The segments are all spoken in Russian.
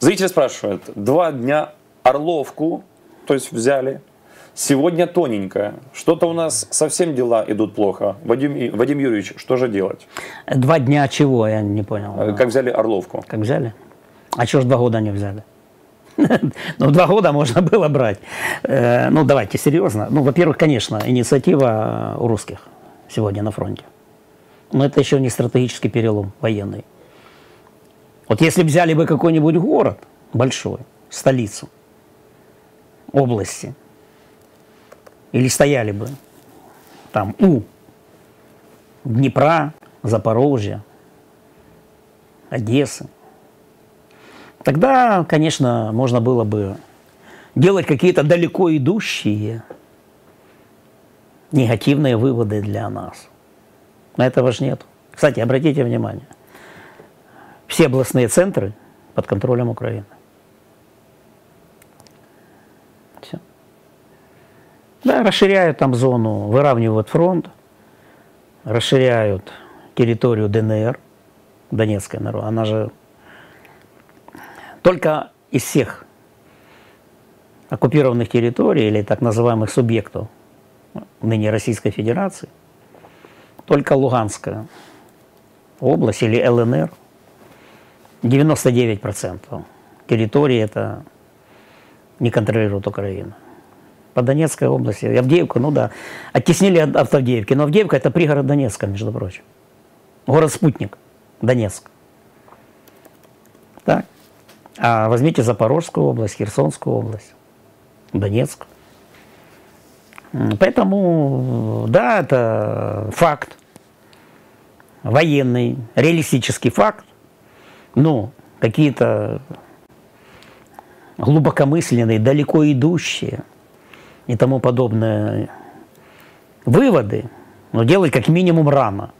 Зритель спрашивает, два дня Орловку, то есть взяли, сегодня тоненькая. Что-то у нас совсем дела идут плохо. Вадим, Вадим Юрьевич, что же делать? Два дня чего, я не понял. Э, Как взяли Орловку? Как взяли? А чего ж два года не взяли? Ну, два года можно было брать. Э, Ну, давайте серьезно. Ну, во-первых, конечно, инициатива у русских сегодня на фронте. Но это еще не стратегический перелом военный. Вот если взяли бы какой-нибудь город большой, столицу, области, или стояли бы там у Днепра, Запорожья, Одессы, тогда, конечно, можно было бы делать какие-то далеко идущие негативные выводы для нас. Но этого же нет. Кстати, обратите внимание, все областные центры под контролем Украины. Все. Да, расширяют там зону, выравнивают фронт, расширяют территорию ДНР, Донецкая народ. Она же только из всех оккупированных территорий или так называемых субъектов ныне Российской Федерации, только Луганская область или ЛНР, 99% территории это не контролирует Украина. По Донецкой области, Авдеевку, ну да, оттеснили от от Авдеевки, но Авдеевка это пригород Донецка, между прочим. Город-спутник, Донецк. Так. А возьмите Запорожскую область, Херсонскую область, Донецк. Поэтому, да, это факт, военный, реалистический факт, но какие-то глубокомысленные, далеко идущие и тому подобное выводы, но делать как минимум рано.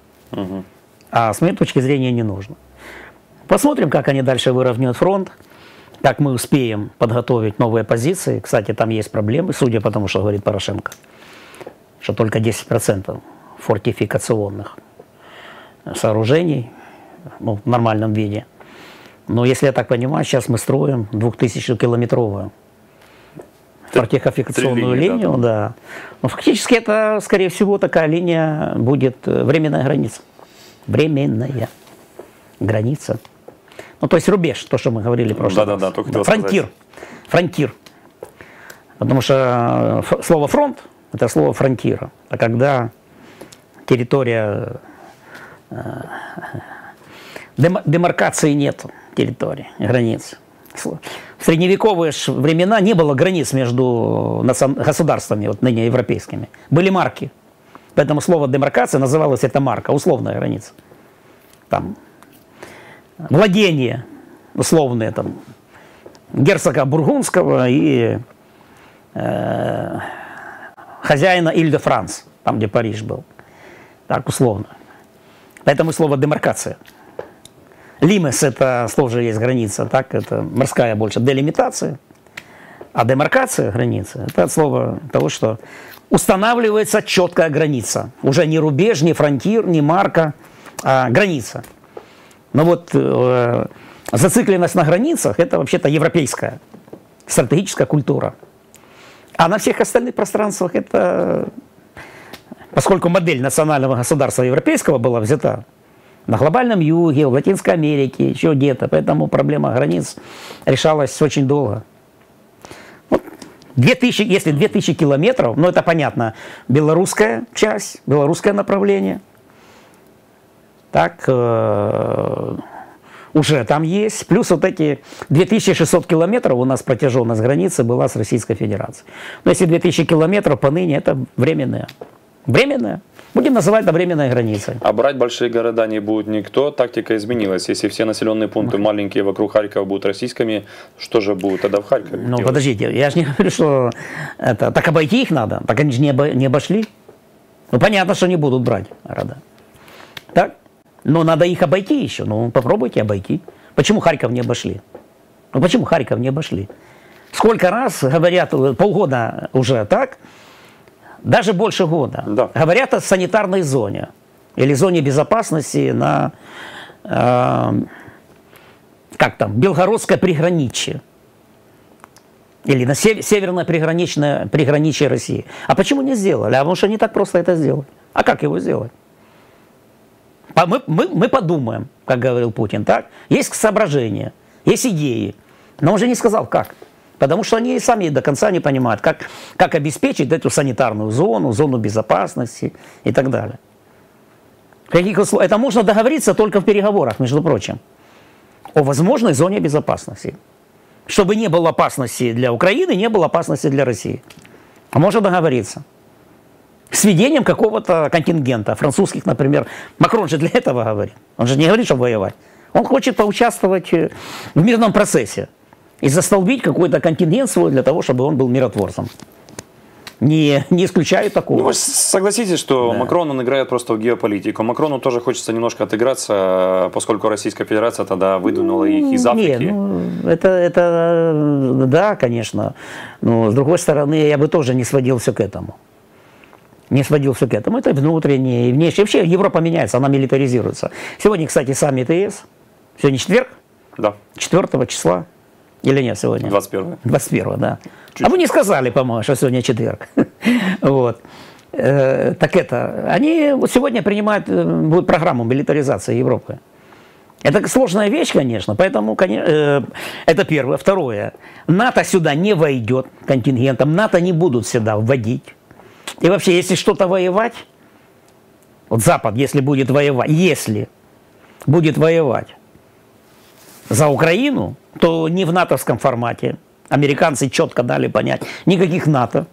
А с моей точки зрения не нужно. Посмотрим, как они дальше выровняют фронт, как мы успеем подготовить новые позиции. Кстати, там есть проблемы, судя по тому, что говорит Порошенко, что только 10% фортификационных сооружений ну, в нормальном виде. Но если я так понимаю, сейчас мы строим 2000-километровую фортификационную линии, линию, да. Но фактически это, скорее всего, такая линия будет э, временная граница. Временная граница. Ну, то есть рубеж, то, что мы говорили в прошлый Да-да-да, раз. только хотел Фронтир. Фронтир. Потому что э, слово фронт – это слово фронтира. А когда территория э, дем- демаркации нет территории, границ. В средневековые времена не было границ между государствами, вот ныне европейскими. Были марки. Поэтому слово демаркация называлось это марка, условная граница. Там владение условное там герцога Бургундского и э, хозяина Иль-де-Франс, там, где Париж был. Так, условно. Поэтому слово демаркация. Лимес – это слово же есть граница, так, это морская больше делимитация. А демаркация, граница, это от слова того, что устанавливается четкая граница. Уже не рубеж, не фронтир, не марка, а граница. Но вот э, зацикленность на границах – это вообще-то европейская стратегическая культура. А на всех остальных пространствах это, поскольку модель национального государства европейского была взята на глобальном юге, в Латинской Америке, еще где-то, поэтому проблема границ решалась очень долго. Вот 2000, если 2000 километров, ну это понятно, белорусская часть, белорусское направление, так, э, уже там есть. Плюс вот эти 2600 километров у нас протяженность границы была с Российской Федерацией. Но если 2000 километров поныне, это временная. Временная. Будем называть это временной границей. А брать большие города не будет никто, тактика изменилась. Если все населенные пункты маленькие вокруг Харькова будут российскими, что же будет тогда в Харькове? Ну, делать? подождите, я же не говорю, что это, так обойти их надо. Так они же не, обо- не обошли. Ну, понятно, что не будут брать города. Так? Но надо их обойти еще. Ну, попробуйте обойти. Почему Харьков не обошли? Ну, почему Харьков не обошли? Сколько раз говорят, э, полгода уже так, даже больше года, Да. говорят о санитарной зоне или зоне безопасности на э, как там, Белгородское приграничье. Или на сев- северное приграничное, приграничье России. А почему не сделали? А потому что не так просто это сделать. А как его сделать? А мы, мы, мы подумаем, как говорил Путин, так? Есть соображения, есть идеи, но он же не сказал как. Потому что они сами до конца не понимают, как, как обеспечить эту санитарную зону, зону безопасности и так далее. Каких услов- Это можно договориться только в переговорах, между прочим, о возможной зоне безопасности. Чтобы не было опасности для Украины, не было опасности для России. А можно договориться. С введением какого-то контингента, французских, например. Макрон же для этого говорит. Он же не говорит, чтобы воевать. Он хочет поучаствовать э, в мирном процессе и застолбить какой-то контингент свой для того, чтобы он был миротворцем. Не, не исключаю такого. Ну, вы согласитесь, что Макрон, он играет просто в геополитику. Макрону тоже хочется немножко отыграться, поскольку Российская Федерация тогда выдвинула их из Африки. Не, ну, это, это, да, конечно. Но, с другой стороны, я бы тоже не сводил все к этому. Не сводил все к этому. Это внутреннее и внешнее. Вообще Европа меняется, она милитаризируется. Сегодня, кстати, саммит ЕС. Сегодня четверг, Да, 4 числа. Или нет сегодня? 21 21 да. А вы не сказали, по-моему, что сегодня четверг. вот. Э, так это, они вот сегодня принимают э, будут программу милитаризации Европы. Это сложная вещь, конечно, поэтому коне- э, это первое. Второе, НАТО сюда не войдет контингентом, НАТО не будут сюда вводить. И вообще, если что-то воевать, вот Запад, если будет воевать, если будет воевать за Украину, то не в натовском формате. Американцы четко дали понять, никаких НАТО.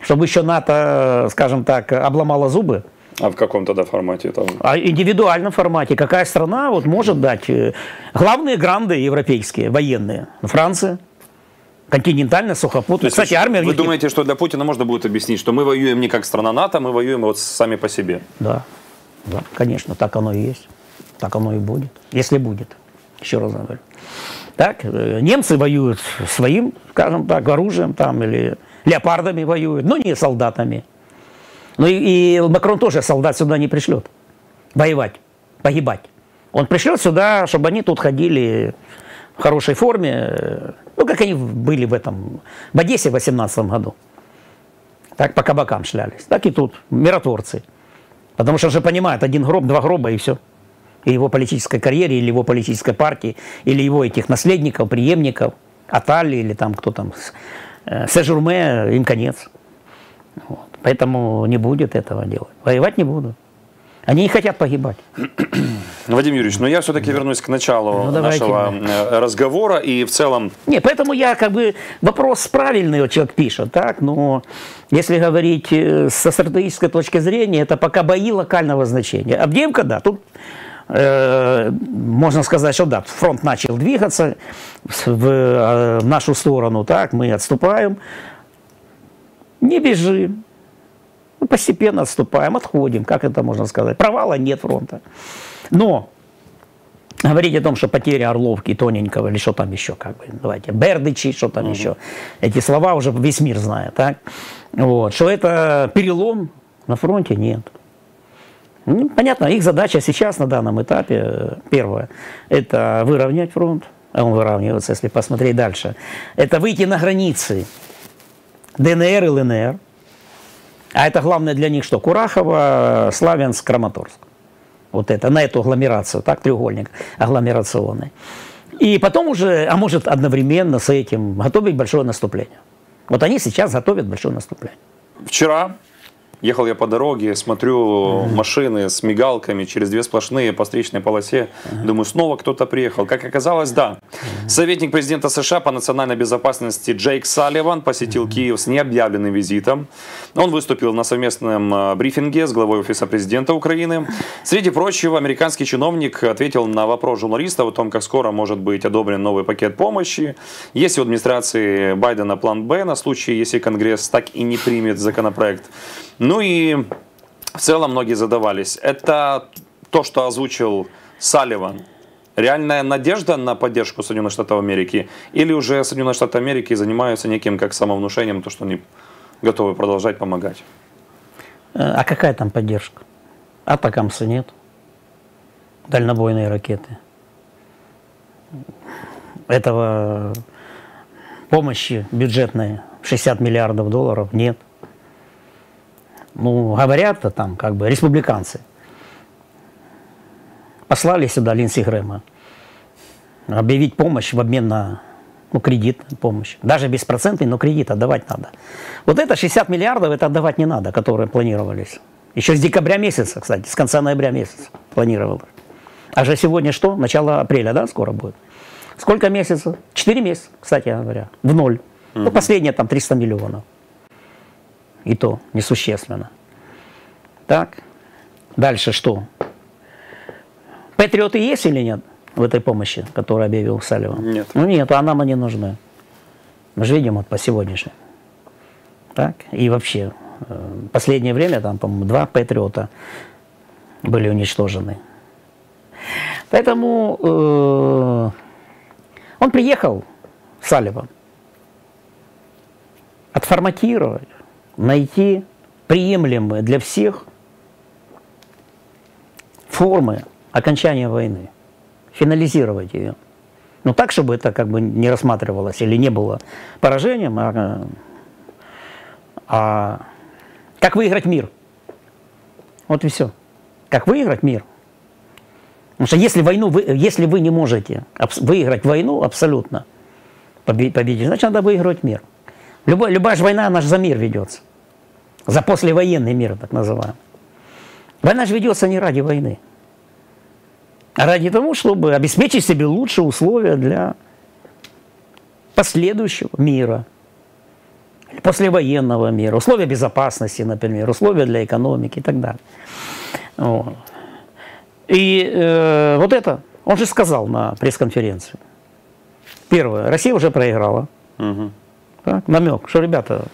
Чтобы еще НАТО, скажем так, обломало зубы, А в каком тогда формате? Там? а индивидуальном формате. Какая страна вот может дать э, главные гранды европейские, военные? Франция, континентальная, сухопутная. Есть Кстати, армия... Вы них думаете, что для Путина можно будет объяснить, что мы воюем не как страна НАТО, мы воюем вот сами по себе? Да, да, конечно, так оно и есть. Так оно и будет. Если будет. Еще раз говорю. Так, э, немцы воюют своим, скажем так, оружием там или леопардами воюют, но не солдатами. Ну и, и Макрон тоже солдат сюда не пришлет. Воевать, погибать. Он пришлет сюда, чтобы они тут ходили в хорошей форме, э, ну, как они были в этом, в Одессе в 18 году. Так по кабакам шлялись. Так и тут, миротворцы. Потому что он же понимает, один гроб, два гроба и все. И его политической карьере, или его политической партии, или его этих наследников, преемников, Атали, или там кто там, э, Сен-Журме, им конец. Вот. Поэтому не будет этого делать. Воевать не будут. Они не хотят погибать. Вадим Юрьевич, но я все-таки вернусь к началу Ну, давайте, нашего э, разговора и в целом Не, поэтому я как бы вопрос правильный, вот человек пишет, так, но если говорить э, со стратегической точки зрения, это пока бои локального значения. Авдеевка, да, тут можно сказать, что да, фронт начал двигаться в, э, в нашу сторону, так, мы отступаем. Не бежим, мы постепенно отступаем, отходим, как это можно сказать. Провала нет фронта. Но говорить о том, что потеря Орловки, Тоненького или что там еще, как бы, давайте, Бердычи, что там еще, эти слова уже весь мир знает, так? Вот, что это перелом на фронте, нет. Ну, понятно, их задача сейчас на данном этапе, э, первое, это выровнять фронт, а он выравнивается, если посмотреть дальше, это выйти на границы ДНР и ЛНР, а это главное для них что? Курахово, Славянск, Краматорск. Вот это, на эту агломерацию, так, треугольник агломерационный. И потом уже, а может одновременно с этим, готовить большое наступление. Вот они сейчас готовят большое наступление. Вчера ехал я по дороге, смотрю машины с мигалками через две сплошные по встречной полосе. Думаю, снова кто-то приехал. Как оказалось, да. Советник президента США по национальной безопасности Джейк Салливан посетил Киев с необъявленным визитом. Он выступил на совместном э, брифинге с главой Офиса президента Украины. Среди прочего, американский чиновник ответил на вопрос журналиста о том, как скоро может быть одобрен новый пакет помощи. Есть у администрации Байдена план «Б» на случай, если Конгресс так и не примет законопроект. Ну и в целом многие задавались. Это то, что озвучил Салливан. Реальная надежда на поддержку Соединенных Штатов Америки? Или уже Соединенные Штаты Америки занимаются неким как самовнушением, то, что они готовы продолжать помогать? Э, А какая там поддержка? Атакамса нет. Дальнобойные ракеты. этого помощи бюджетной 60 миллиардов долларов нет. Ну, говорят там как бы республиканцы. Послали сюда Линдси Грэма объявить помощь в обмен на ну, кредит, помощь. Даже беспроцентный, но кредит отдавать надо. Вот это 60 миллиардов, это отдавать не надо, которые планировались. Еще с декабря месяца, кстати, с конца ноября месяца планировалось. А же сегодня что? Начало апреля, да, скоро будет? Сколько месяцев? Четыре месяца, кстати говоря, в ноль. Ну, последние там 300 миллионов. И то несущественно. Так, дальше что? Патриоты есть или нет в этой помощи, которую объявил Салливан? Нет. Ну нет, а нам они нужны. Мы же видим вот по сегодняшнему. Так, и вообще, э, последнее время там, по-моему, два патриота были уничтожены. Поэтому э, он приехал, Салливан, отформатировать, найти приемлемые для всех формы окончания войны, финализировать ее. Но так, чтобы это как бы не рассматривалось или не было поражением, а, а как выиграть мир. Вот и все. Как выиграть мир. Потому что если, войну, вы, если вы не можете выиграть войну абсолютно, победить, значит, надо выигрывать мир. Любой, любая же война, она же за мир ведется. За послевоенный мир, так называемый. Война же ведется не ради войны, а ради того, чтобы обеспечить себе лучшие условия для последующего мира, послевоенного мира, условия безопасности, например, условия для экономики и так далее. Вот. И э, вот это он же сказал на пресс-конференции. Первое, Россия уже проиграла. Угу. Так, намек, что, ребята,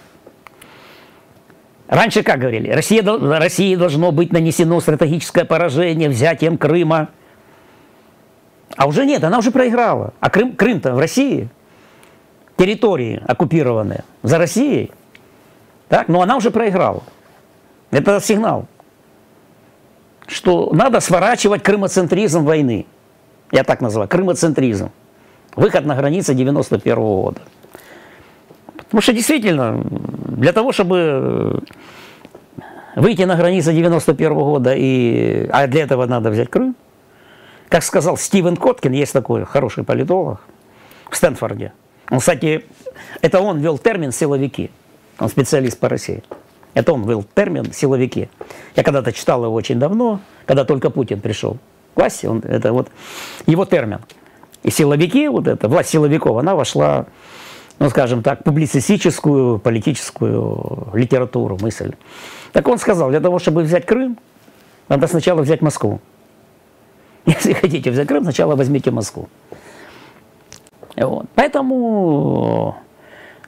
раньше как говорили, Россия, России должно быть нанесено стратегическое поражение взятием Крыма. А уже нет, она уже проиграла. А Крым, Крым-то в России, территории оккупированные за Россией, так, но она уже проиграла. Это сигнал, что надо сворачивать крымоцентризм войны. Я так называю, крымоцентризм. Выход на границы 91 -го года. Потому что действительно, для того, чтобы выйти на границы 91 -го года, и, а для этого надо взять Крым, как сказал Стивен Коткин, есть такой хороший политолог в Стэнфорде. Он, кстати, это он ввел термин «силовики». Он специалист по России. Это он ввел термин «силовики». Я когда-то читал его очень давно, когда только Путин пришел к власти. Он, это вот его термин. И силовики, вот эта власть силовиков, она вошла ну, скажем так, публицистическую, политическую литературу, мысль. Так он сказал, для того, чтобы взять Крым, надо сначала взять Москву. Если хотите взять Крым, сначала возьмите Москву. Вот. Поэтому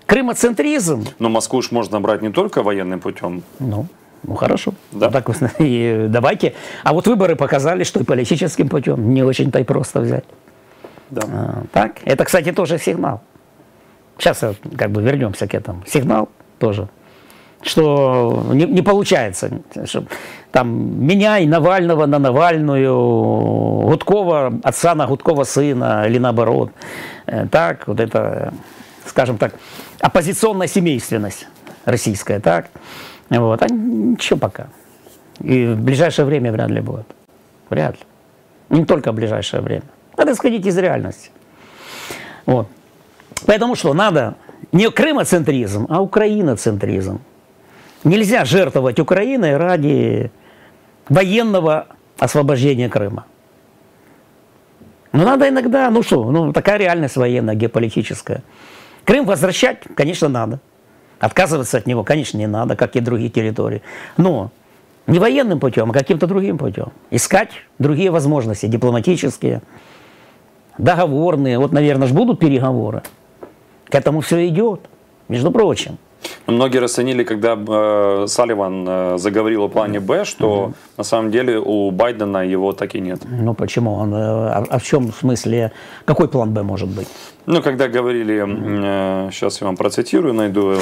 крымоцентризм... Но Москву уж можно брать не только военным путем. Ну, ну хорошо. Да. Так, и давайте. А вот выборы показали, что и политическим путем не очень-то и просто взять. Да. А, так, это, кстати, тоже сигнал. Сейчас как бы вернемся к этому. Сигнал тоже, что не, не получается. Что, там меняй Навального на Навальную, Гудкова, отца на Гудкова сына, или наоборот. Э, так, вот это, скажем так, оппозиционная семейственность российская, так. Вот. А ничего пока. И в ближайшее время вряд ли будет. Вряд ли. Не только в ближайшее время. Надо исходить из реальности. Вот. Поэтому что, надо не крымоцентризм, а украиноцентризм. Нельзя жертвовать Украиной ради военного освобождения Крыма. Но надо иногда, ну что, ну такая реальность военная, геополитическая. Крым возвращать, конечно, надо. Отказываться от него, конечно, не надо, как и другие территории. Но не военным путем, а каким-то другим путем. Искать другие возможности, дипломатические, договорные. Вот, наверное, же будут переговоры. К этому все идет, между прочим. Многие расценили, когда э, Салливан э, заговорил о плане Б, что угу. на самом деле у Байдена его так и нет. Ну почему? Он, э, а, а в чем смысле? Какой план Б может быть? Ну, когда говорили, э, сейчас я вам процитирую, найду.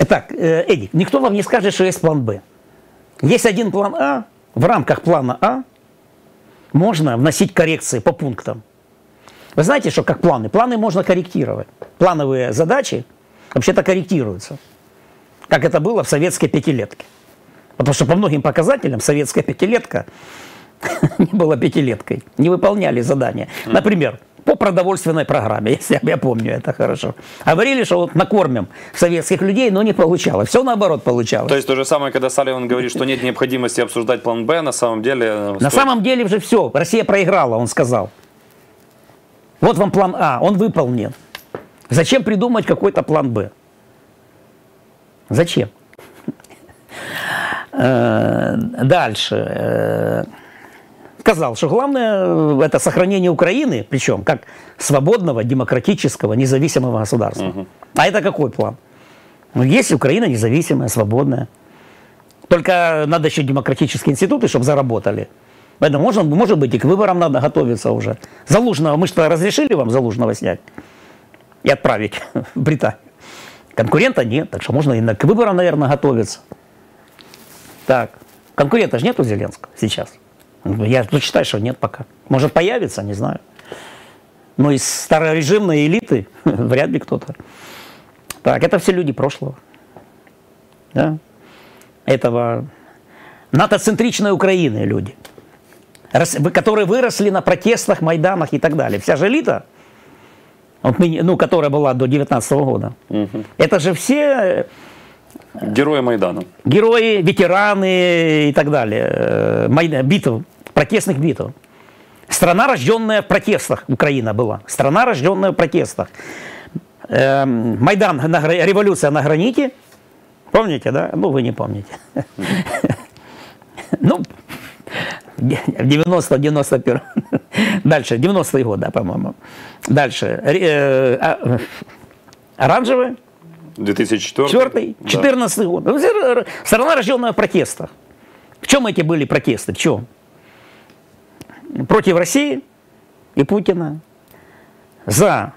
Итак, э, Эдик, никто вам не скажет, что есть план Б. Есть один план А, в рамках плана А можно вносить коррекции по пунктам. Вы знаете, что как планы? Планы можно корректировать. Плановые задачи вообще-то корректируются. Как это было в советской пятилетке. Потому что по многим показателям советская пятилетка не была пятилеткой. Не выполняли задания. Например, по продовольственной программе, если я помню это хорошо. Говорили, что вот накормим советских людей, но не получалось. Все наоборот получалось. То есть то же самое, когда Салливан говорит, что нет необходимости обсуждать план Б, на самом деле... э, На самом деле уже все. Россия проиграла, он сказал. Вот вам план А, он выполнен. Зачем придумать какой-то план Б? Зачем? Э, Дальше. Э, Сказал, что главное э, это сохранение Украины, причем как свободного, демократического, независимого государства. А это какой план? Ну, есть Украина независимая, свободная. Только надо еще демократические институты, чтобы заработали. Поэтому можно, может быть, и к выборам надо готовиться уже. Залужного, мы что, разрешили вам Залужного снять и отправить в Британию? Конкурента нет, так что можно и на- к выборам, наверное, готовиться. Так, конкурента же нет у Зеленского сейчас. Я считаю, что нет пока. Может появится, не знаю. Но из старорежимной элиты вряд ли кто-то. Так, это все люди прошлого. Да? Этого НАТО-центричной Украины люди, которые выросли на протестах, майданах и так далее. Вся же элита, ну, которая была до 19 года, это же все Герои Майдана. герои, ветераны и так далее, э, майда- битв, протестных битв. Страна, рожденная в протестах, Украина была. Страна, рожденная в протестах. Эм, Майдан, революция на граните. Помните, да? Ну, вы не помните. Ну, в 90-91. Дальше, 90-й год, да, по-моему. Дальше. Э, а, Оранжевый, 2004. Четвертый, Да. 14 год. Ну, Страна, рожденная в протестах. В чем эти были протесты? В чем? Против России и Путина. За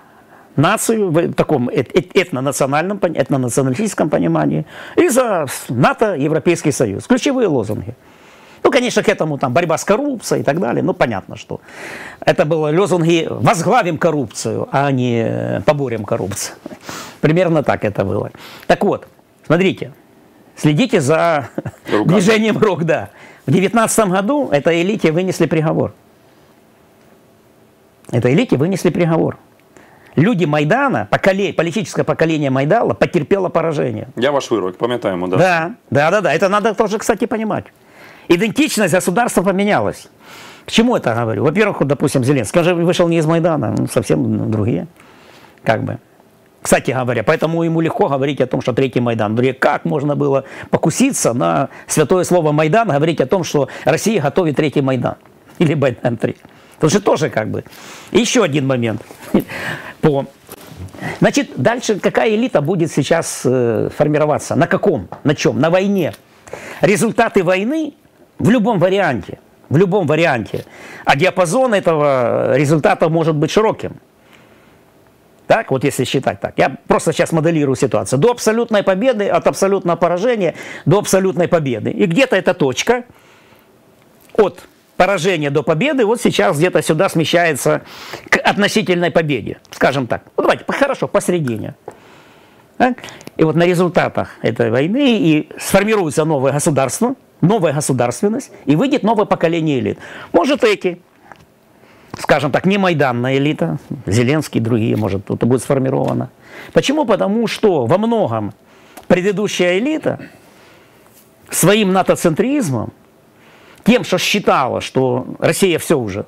нацию в таком эт- эт- этнонациональном, этнонационалистическом понимании. И за НАТО, Европейский Союз. Ключевые лозунги. Ну, конечно, к этому там борьба с коррупцией и так далее. Ну, понятно, что это было лозунги «возглавим коррупцию», а не э, «поборем коррупцию». Примерно так это было. Так вот, смотрите, следите за Руками. движением рук, да. В 19 году этой элите вынесли приговор. Этой элите вынесли приговор. Люди Майдана, поколе- политическое поколение Майдана потерпело поражение. Я ваш вырок, пам'ятаємо, да. Да, да, да, да. Это надо тоже, кстати, понимать. Идентичность государства поменялась. К чему это говорю? Во-первых, вот, допустим, Зеленский, же вышел не из Майдана, ну, совсем другие. Как бы. Кстати говоря, поэтому ему легко говорить о том, что третий Майдан. Как можно было покуситься на святое слово Майдан, говорить о том, что Россия готовит третий Майдан? Или Майдан 3. Это же тоже как бы. И еще один момент. По Значит, дальше какая элита будет сейчас э, формироваться? На каком? На чем? На войне. Результаты войны в любом варианте. В любом варианте. А диапазон этого результата может быть широким. Так, вот если считать так. Я просто сейчас моделирую ситуацию. До абсолютной победы, от абсолютного поражения до абсолютной победы. И где-то эта точка от поражения до победы вот сейчас где-то сюда смещается к относительной победе. Скажем так. Ну, давайте, хорошо, посередине. Так? И вот на результатах этой войны и сформируется новое государство, новая государственность, и выйдет новое поколение элит. Может, эти, скажем так, не майданная элита, Зеленский, другие, может, это будет сформировано. Почему? Потому что во многом предыдущая элита своим натоцентризмом, тем, что считала, что Россия все уже,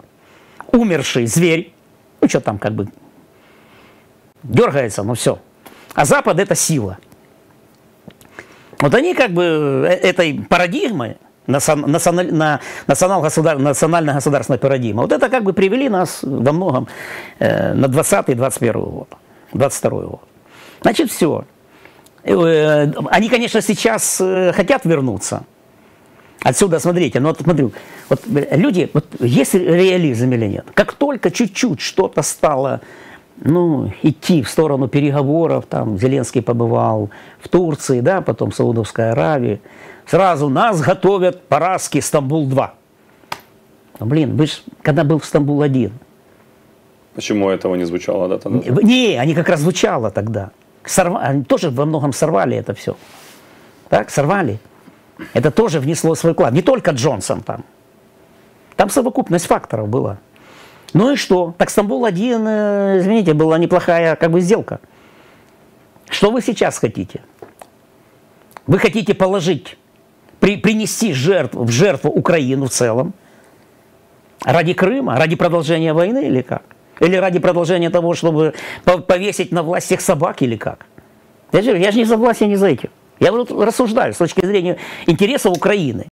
умерший зверь, ну что там как бы дергается, но все. А Запад это сила. Вот они как бы э, этой парадигмой, национ- националь- на- национал-государ- национально-государственной парадигмой, вот это как бы привели нас во многом э, на 20-21 год, 22 год. Значит, все. Они, конечно, сейчас э, хотят вернуться. Отсюда, смотрите, ну вот смотрю, вот люди, вот есть реализм или нет? Как только чуть-чуть что-то стало ну, идти в сторону переговоров, там Зеленский побывал в Турции, да, потом в Саудовской Аравии, сразу нас готовят поразки Стамбул-2. Ну, блин, вы же, когда был в Стамбул-1, Почему этого не звучало да, тогда? Не, они как раз звучало тогда. Сорва- Они тоже во многом сорвали это все. Так, сорвали. Это тоже внесло свой вклад. Не только Джонсон там. Там совокупность факторов была. Ну и что? Так Стамбул-1, э, извините, была неплохая как бы сделка. Что вы сейчас хотите? Вы хотите положить, при- принести жертву, в жертву Украину в целом? Ради Крыма? Ради продолжения войны или как? Или ради продолжения того, чтобы по- повесить на власть всех собак или как? Я же, я же не за власть, я не за этим. Я вот рассуждаю с точки зрения интересов Украины.